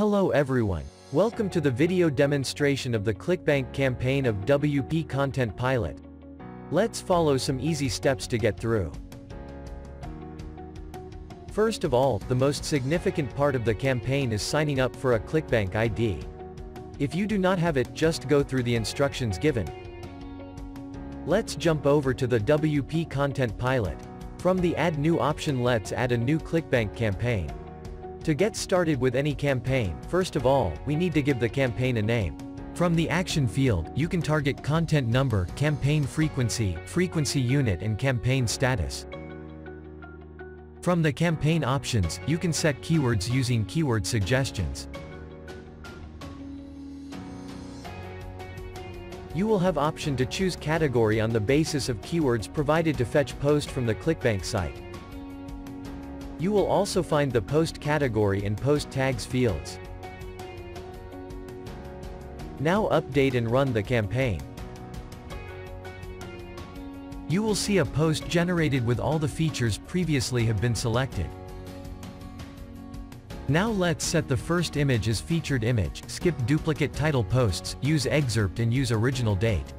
Hello everyone. Welcome to the video demonstration of the ClickBank campaign of WP Content Pilot. Let's follow some easy steps to get through. First of all, the most significant part of the campaign is signing up for a ClickBank ID. If you do not have it, just go through the instructions given. Let's jump over to the WP Content Pilot. From the Add New option let's add a new ClickBank campaign. To get started with any campaign, first of all, we need to give the campaign a name. From the action field, you can target content number, campaign frequency, frequency unit and campaign status. From the campaign options, you can set keywords using keyword suggestions. You will have option to choose category on the basis of keywords provided to fetch post from the ClickBank site. You will also find the post category and post tags fields. Now update and run the campaign. You will see a post generated with all the features previously have been selected. Now let's set the first image as featured image, skip duplicate title posts, use excerpt and use original date.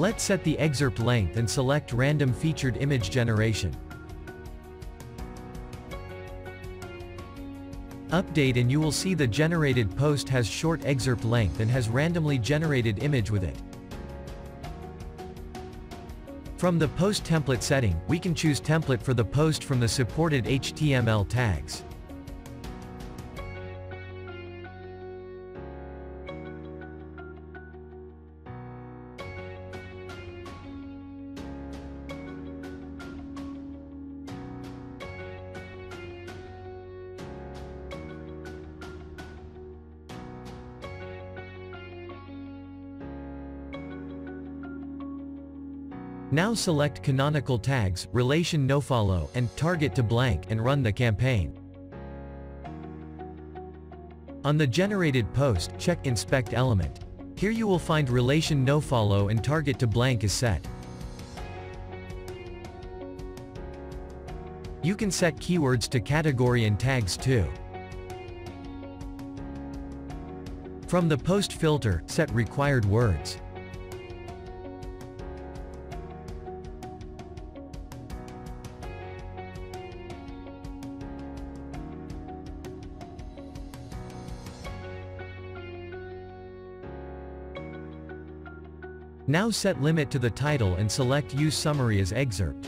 Let's set the excerpt length and select random featured image generation. Update and you will see the generated post has short excerpt length and has randomly generated image with it. From the post template setting, we can choose template for the post from the supported HTML tags. Now select canonical tags, relation nofollow, and target to blank and run the campaign. On the generated post, check inspect element. Here you will find relation nofollow and target to blank is set. You can set keywords to category and tags too. From the post filter, set required words. Now set limit to the title and select use summary as excerpt.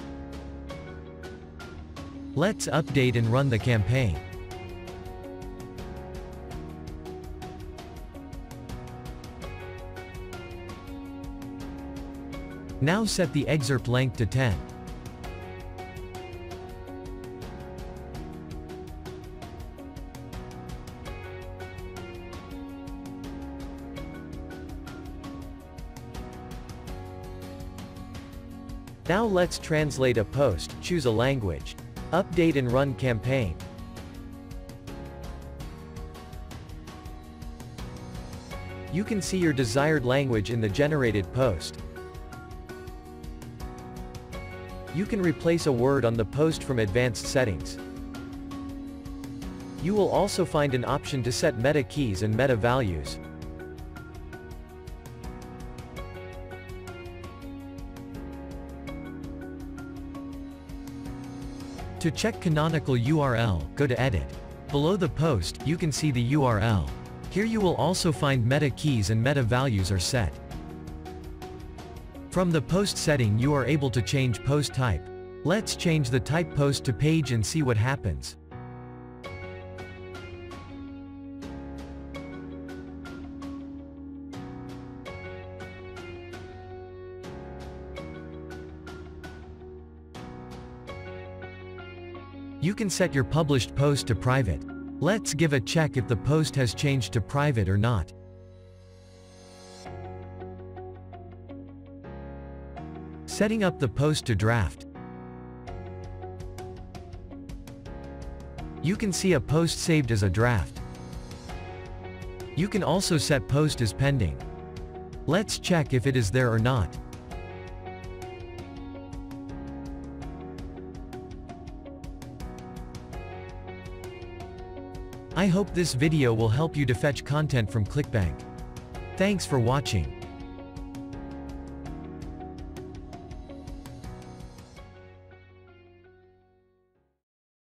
Let's update and run the campaign. Now set the excerpt length to 10. Now let's translate a post, choose a language. Update and run campaign. You can see your desired language in the generated post. You can replace a word on the post from advanced settings. You will also find an option to set meta keys and meta values. To check canonical URL, go to Edit. Below the post, you can see the URL. Here you will also find meta keys and meta values are set. From the post setting you are able to change post type. Let's change the type post to page and see what happens. You can set your published post to private. Let's give a check if the post has changed to private or not. Setting up the post to draft. You can see a post saved as a draft. You can also set post as pending. Let's check if it is there or not. I hope this video will help you to fetch content from ClickBank. Thanks for watching.